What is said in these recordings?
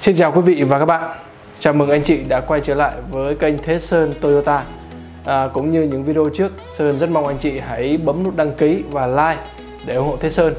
Xin chào quý vị và các bạn. Chào mừng anh chị đã quay trở lại với kênh Thế Sơn Toyota. À, Cũng như những video trước Sơn rất mong anh chị hãy bấm nút đăng ký và like để ủng hộ Thế Sơn.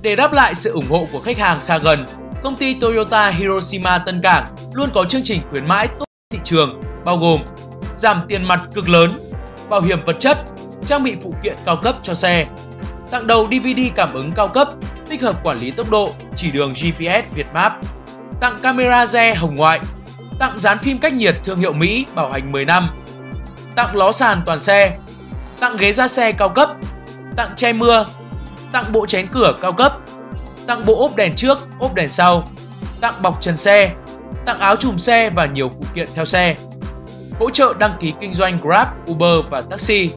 Để đáp lại sự ủng hộ của khách hàng xa gần, công ty Toyota Hiroshima Tân Cảng luôn có chương trình khuyến mãi tốt thị trường, bao gồm giảm tiền mặt cực lớn, bảo hiểm vật chất, trang bị phụ kiện cao cấp cho xe, tặng đầu DVD cảm ứng cao cấp, tích hợp quản lý tốc độ, chỉ đường GPS Việt Map, tặng camera re hồng ngoại, tặng dán phim cách nhiệt thương hiệu Mỹ bảo hành 10 năm, tặng ló sàn toàn xe, tặng ghế da xe cao cấp, tặng che mưa, tặng bộ chén cửa cao cấp, tặng bộ ốp đèn trước, ốp đèn sau, tặng bọc trần xe, tặng áo chùm xe và nhiều phụ kiện theo xe. Hỗ trợ đăng ký kinh doanh Grab, Uber và taxi.